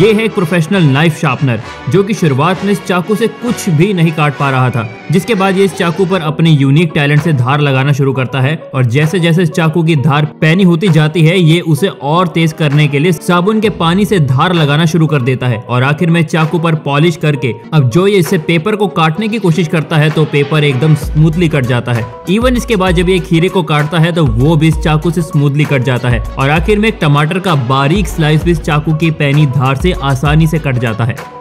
ये है एक प्रोफेशनल नाइफ शार्पनर जो कि शुरुआत में इस चाकू से कुछ भी नहीं काट पा रहा था, जिसके बाद ये इस चाकू पर अपने यूनिक टैलेंट से धार लगाना शुरू करता है और जैसे जैसे इस चाकू की धार पैनी होती जाती है, ये उसे और तेज करने के लिए साबुन के पानी से धार लगाना शुरू कर देता है। और आखिर में चाकू पर पॉलिश करके, अब जो ये इससे पेपर को काटने की कोशिश करता है तो पेपर एकदम स्मूथली कट जाता है। इवन इसके बाद जब ये खीरे को काटता है तो वो भी इस चाकू से स्मूथली कट जाता है। और आखिर में एक टमाटर का बारीक स्लाइस भी इस चाकू की पैनी धार से आसानी से कट जाता है।